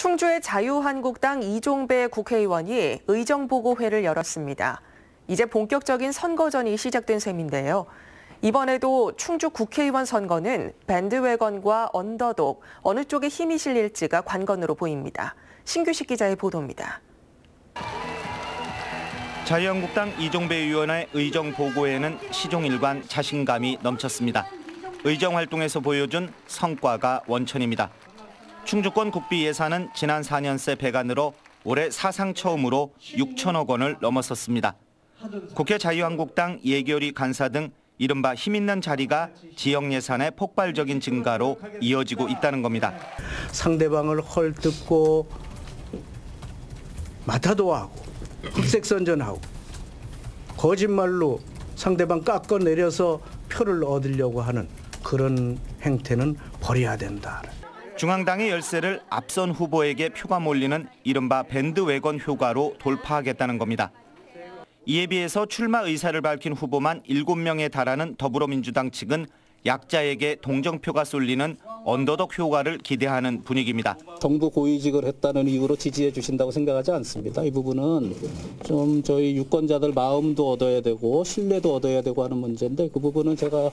충주의 자유한국당 이종배 국회의원이 의정보고회를 열었습니다. 이제 본격적인 선거전이 시작된 셈인데요. 이번에도 충주 국회의원 선거는 밴드웨건과 언더독 어느 쪽에 힘이 실릴지가 관건으로 보입니다. 신규식 기자의 보도입니다. 자유한국당 이종배 의원의 의정 보고에는 시종일관 자신감이 넘쳤습니다. 의정 활동에서 보여준 성과가 원천입니다. 충주권 국비 예산은 지난 4년새 배관으로 올해 사상 처음으로 6천억 원을 넘어섰습니다. 국회 자유한국당 예결위 간사 등 이른바 힘있는 자리가 지역 예산의 폭발적인 증가로 이어지고 있다는 겁니다. 상대방을 헐뜯고 마타도하고 흑색선전하고 거짓말로 상대방 깎아내려서 표를 얻으려고 하는 그런 행태는 버려야 된다. 중앙당의 열세를 앞선 후보에게 표가 몰리는 이른바 밴드웨건 효과로 돌파하겠다는 겁니다. 이에 비해서 출마 의사를 밝힌 후보만 7명에 달하는 더불어민주당 측은 약자에게 동정표가 쏠리는 언더독 효과를 기대하는 분위기입니다. 정부 고위직을 했다는 이유로 지지해 주신다고 생각하지 않습니다. 이 부분은 좀 저희 유권자들 마음도 얻어야 되고 신뢰도 얻어야 되고 하는 문제인데 그 부분은 제가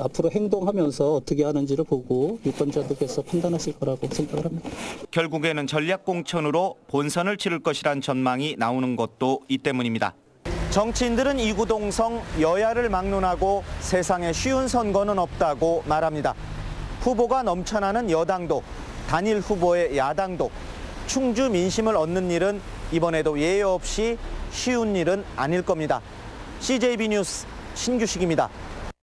앞으로 행동하면서 어떻게 하는지를 보고 유권자들께서 판단하실 거라고 생각을 합니다. 결국에는 전략 공천으로 본선을 치를 것이란 전망이 나오는 것도 이 때문입니다. 정치인들은 이구동성 여야를 막론하고 세상에 쉬운 선거는 없다고 말합니다. 후보가 넘쳐나는 여당도 단일 후보의 야당도 충주 민심을 얻는 일은 이번에도 예외 없이 쉬운 일은 아닐 겁니다. CJB 뉴스 신규식입니다.